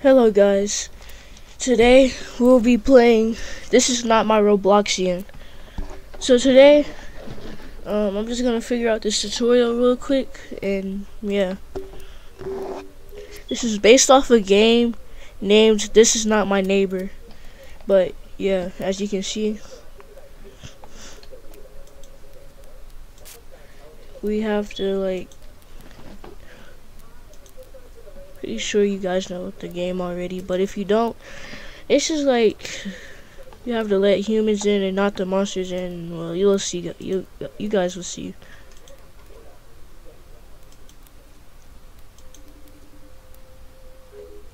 Hello guys, today we'll be playing, this is not my Robloxian. So today, um, I'm just gonna figure out this tutorial real quick, and yeah. This is based off a game named This Is Not My Neighbor. But yeah, as you can see, we have to like pretty sure you guys know the game already but if you don't it's just like you have to let humans in and not the monsters in. Well you'll see you you guys will see.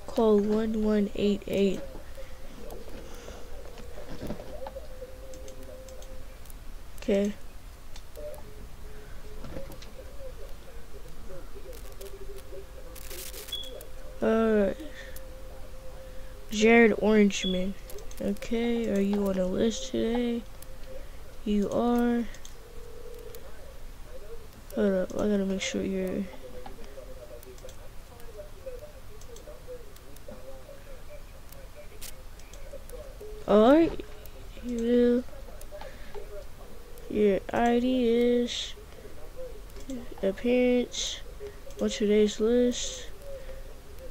Call 1188 okay Alright. Orangeman. Okay, are you on a list today? You are. Hold up, I gotta make sure you're. Alright, you. Your ID is appearance on today's list.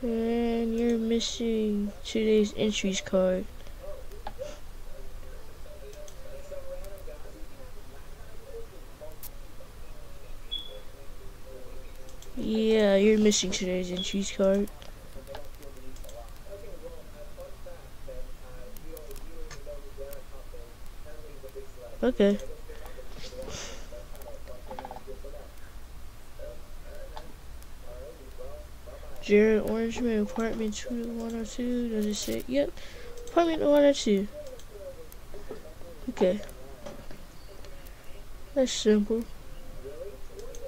And you're missing today's entries card. Yeah, you're missing today's entries card. Okay. Jared Orangeman, apartment 102. Does it say? Yep. Apartment 102. Okay. That's simple.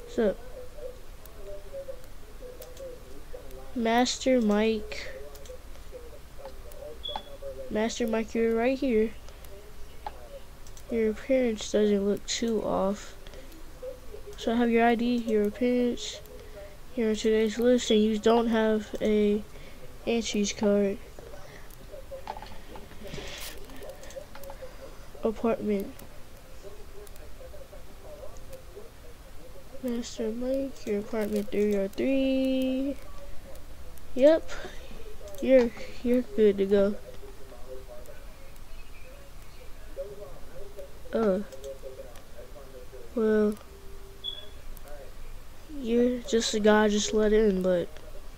What's up? Master Mike. Master Mike, you're right here. Your appearance doesn't look too off. So I have your ID, your appearance, here in today's list and you don't have a entries card. Apartment. Master Mike, your apartment 303 yep you're you're good to go. Oh well you're just a guy just let in, but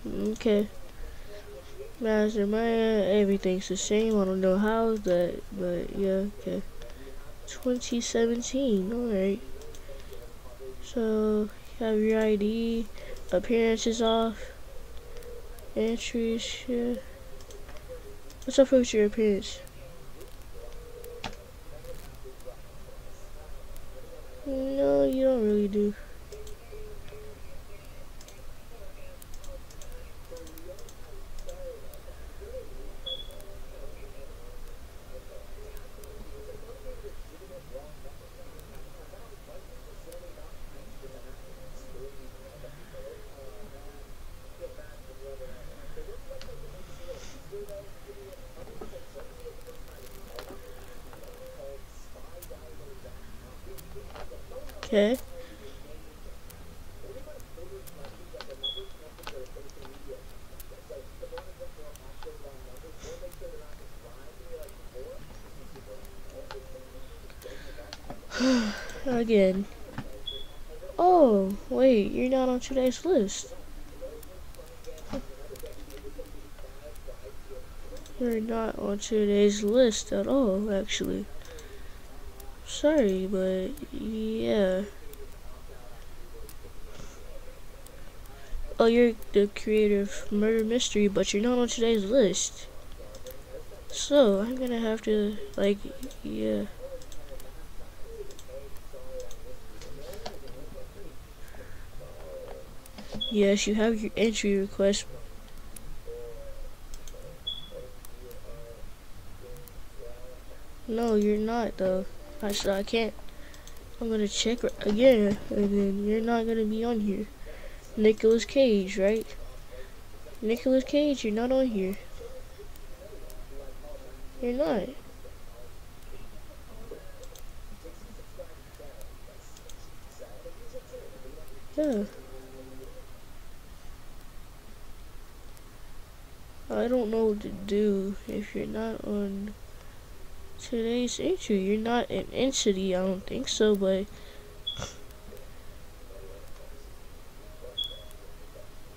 okay. Master, Mastermind, everything's the same. I don't know how that, but yeah, okay. 2017, alright. So, you have your ID, appearances off, entries, yeah. What's up with your appearance? No, you don't really do. Okay. Again. Oh, wait, you're not on today's list. You're not on today's list at all, actually sorry, but yeah. Oh, you're the creator of Murder Mystery, but you're not on today's list. So, I'm gonna have to, like, yeah. Yes, you have your entry request. No, you're not, though. Actually, I can't. I'm gonna check again, and then you're not gonna be on here. Nicolas Cage, right? Nicolas Cage, you're not on here. You're not. Yeah. I don't know what to do if you're not on today's entry. You're not an entity, I don't think so, but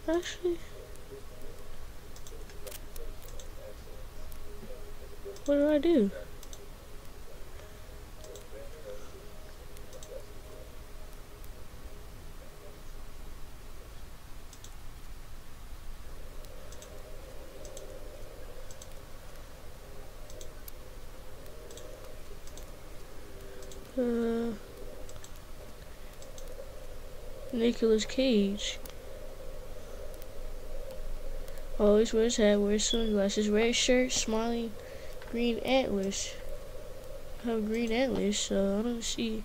actually what do I do? Uh, Nicolas Cage. Always wears hat, wears sunglasses, red shirt, smiling, green antlers. Have green antlers, so I don't see.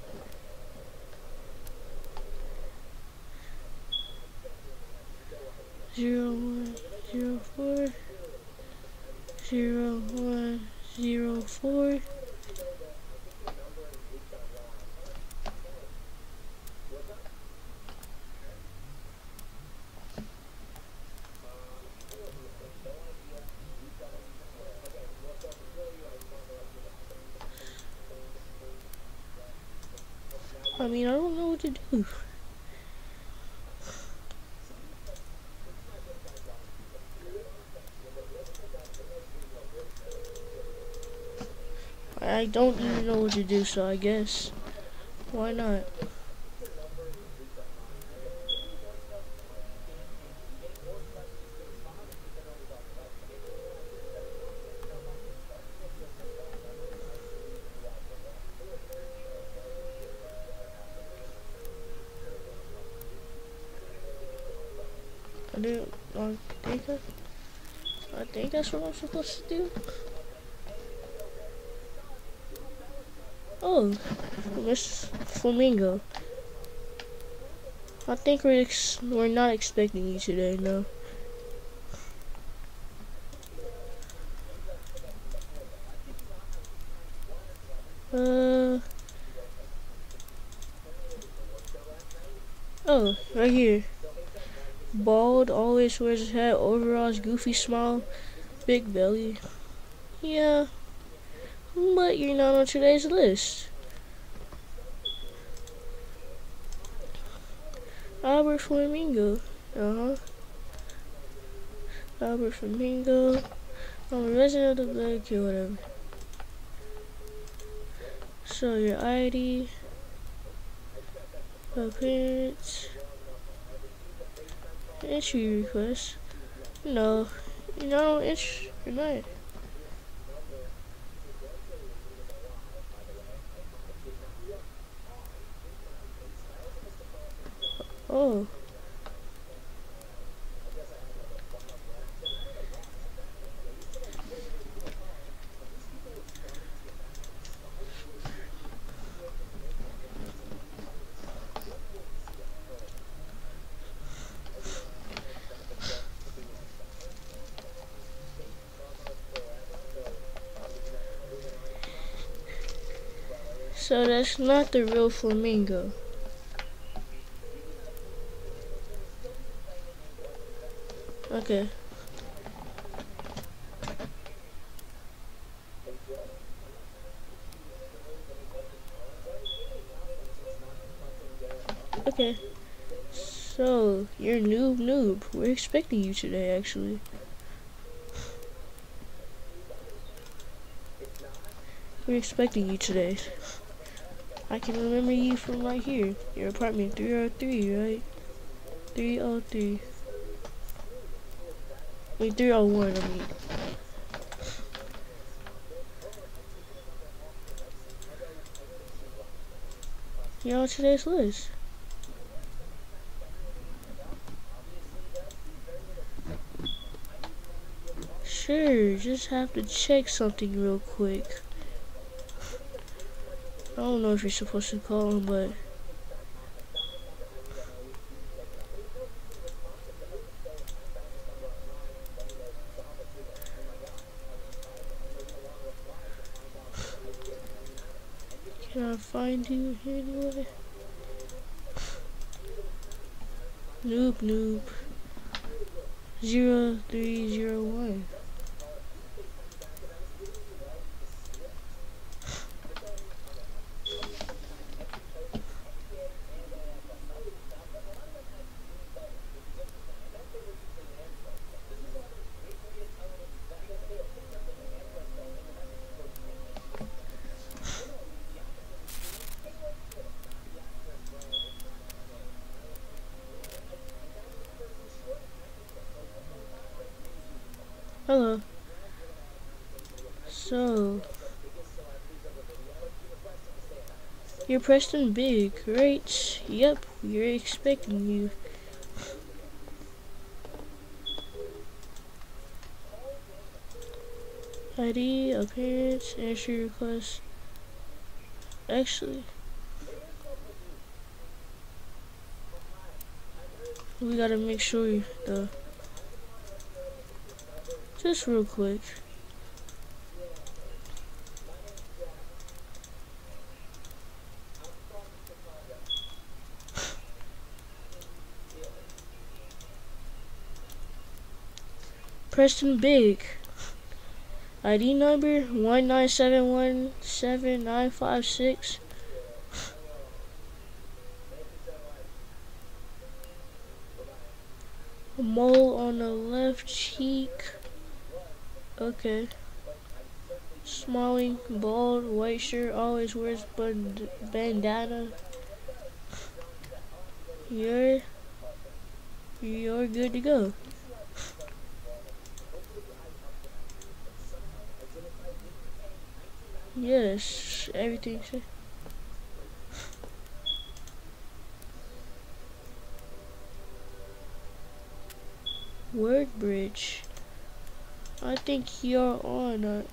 Zero one zero four zero one zero four. What to do. I don't even know what to do, so I guess, why not? I do I think I, I think that's what I'm supposed to do. Oh, Miss Flamingo. I think we're we're not expecting you today, no. Uh. Oh, right here. Bald, always wears his hat, overalls, goofy smile, big belly. Yeah, but you're not on today's list. Albert Flamingo. Uh huh. Albert Flamingo. I'm a resident of the Black or whatever. So your ID, appearance, entry request. No, you know, entry, you're. Oh. So that's not the real flamingo. Okay. Okay. So, you're noob noob. We're expecting you today, actually. We're expecting you today. I can remember you from right here. Your apartment 303, right? 303. Wait, 301, I mean. You're on today's list. Sure, just have to check something real quick. I don't know if you're supposed to call him, but Can I find you anyway? Noob noob. Zero three zero one. Hello. So, you're Preston Big, right? Yep, we're expecting you. ID, appearance, entry request. Actually, we gotta make sure the just real quick. Preston Big. ID number one nine seven one seven nine five six. Mole on the left cheek. Okay. Smiling, bald, white shirt, always wears band bandana. You're you're good to go. Yes, everything's Word bridge. I think you're on it.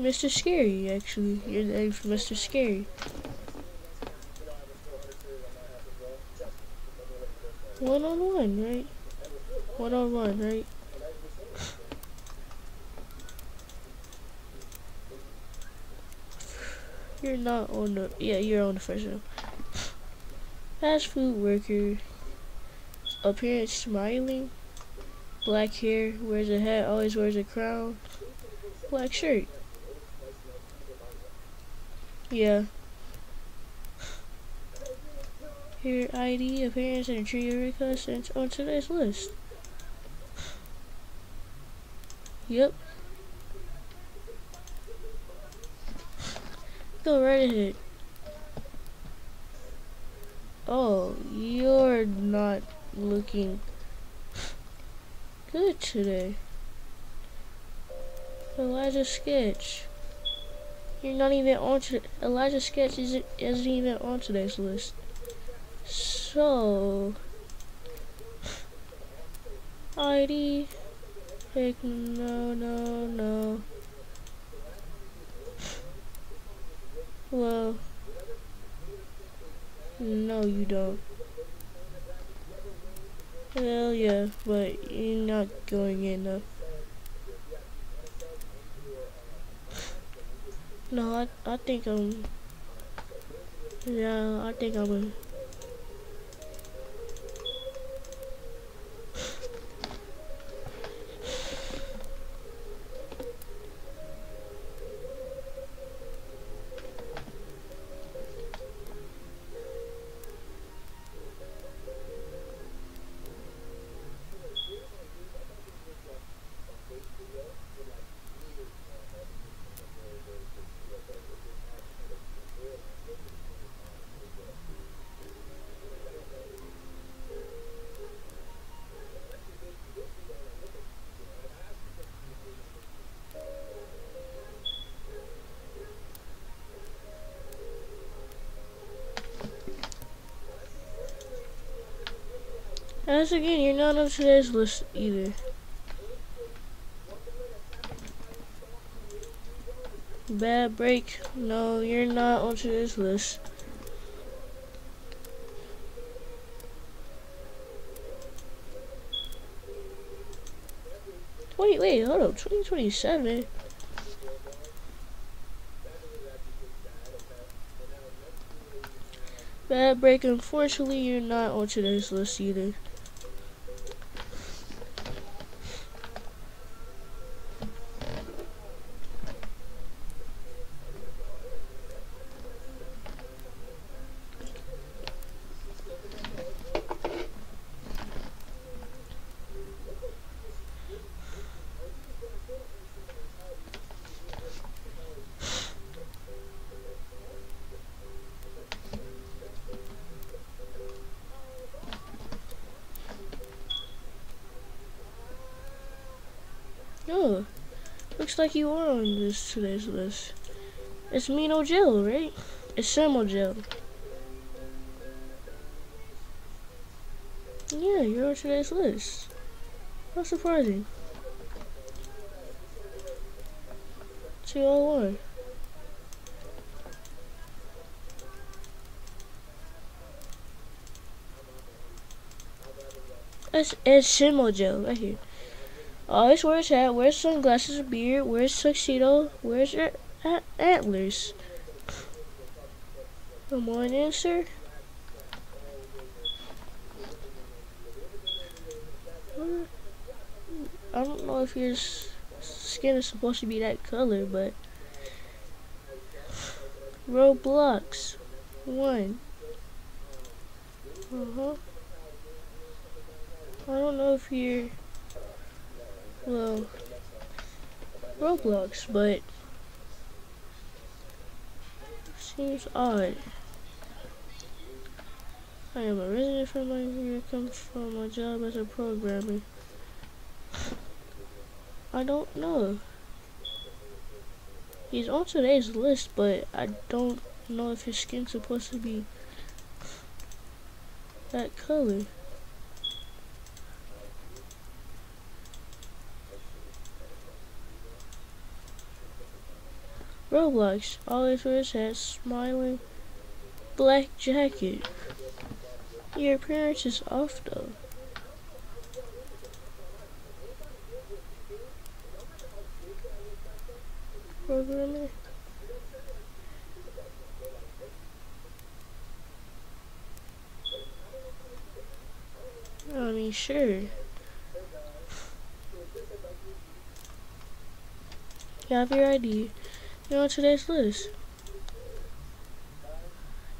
Mr. Scary, actually. Your name's Mr. Scary. One on one, right? One on one, right? You're not on the, yeah, you're on the first row. Fast food worker, appearance smiling, black hair, wears a hat, always wears a crown, black shirt. Yeah. Your ID, appearance, and tree request on today's list. Yep. Go right ahead. Oh, you're not looking good today. Elijah Sketch. You're not even on Elijah Sketch isn't, isn't even on today's list. So ID Heck no no no Well, no, you don't. Well, yeah, but you're not going in. No, I, I think I'm, yeah, I think I'm As again, you're not on today's list either. Bad break. No, you're not on today's list. Wait, wait, hold up. 2027? Bad break. Unfortunately, you're not on today's list either. Oh, looks like you are on this today's list. It's Mino Gel, right? It's Samo Gel. Yeah, you're on today's list. How surprising. Two all one. It's, it's Shimo Gel right here. Always wears hat, wears sunglasses, beard, wears tuxedo, wears your antlers. On in, sir. I don't know if your skin is supposed to be that color, but Roblox one. Uh huh. I don't know if you're well, Roblox, but seems odd. I am a resident from my year comes from my job as a programmer. I don't know. He's on today's list, but I don't know if his skin's supposed to be that color. Roblox always wears that smiling black jacket. Your appearance is off though. Programmer. I mean, sure. You have your ID. You're on today's list.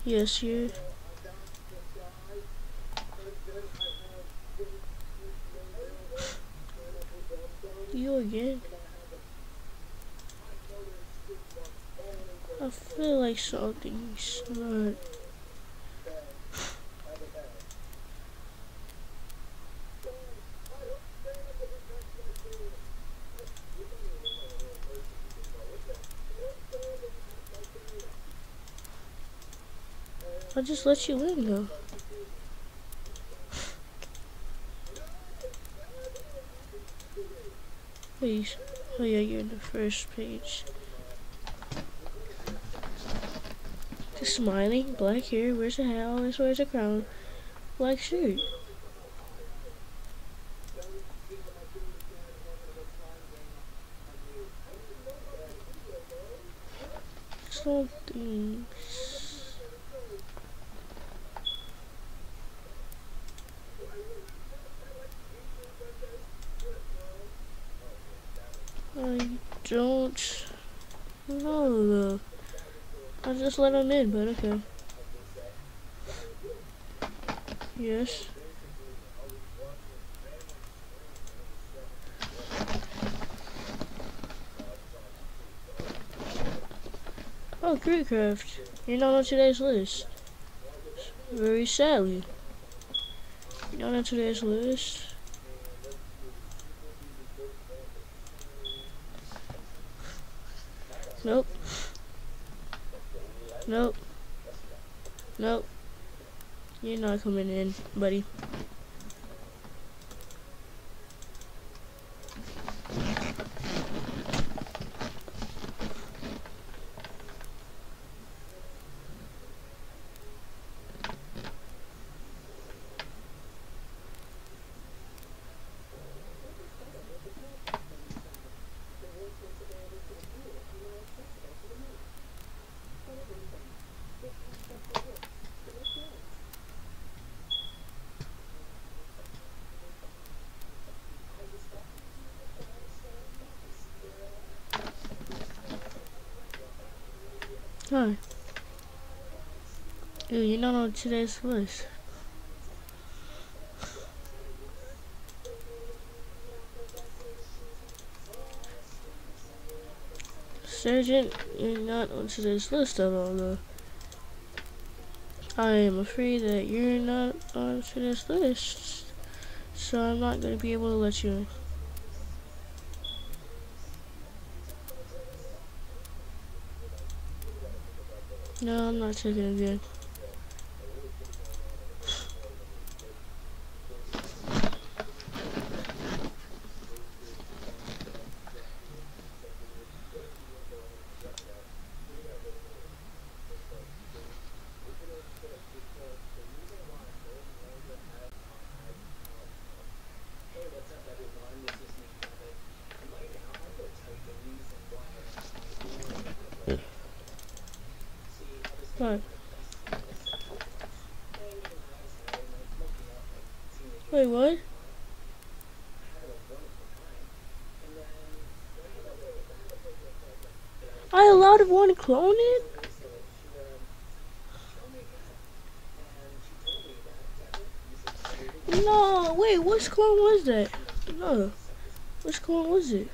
Yes, you. You again? I feel like something's not. Just let you in though. Please. Oh yeah, you're in the first page. Just smiling, black hair, wears a hat, always wears a crown, black shirt. Something. I know though. I just let him in, but okay. Yes. Oh, KreekCraft. You're not on today's list. Very sadly. You're not on today's list. Nope. Nope. Nope. You're not coming in, buddy. Dude, you're not on today's list. Sergeant, you're not on today's list at all, though. I am afraid that you're not on today's list, so I'm not going to be able to let you in. No, I'm not checking again. What? Wait, what? Allowed one to clone it? No, wait, which clone was that? No, which clone was it?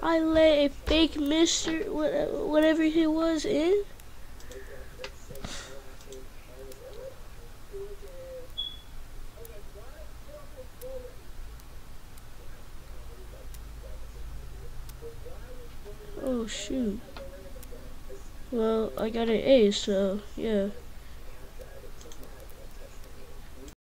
I let a fake Mister whatever he was in. Oh shoot. Well, I got an A, so yeah.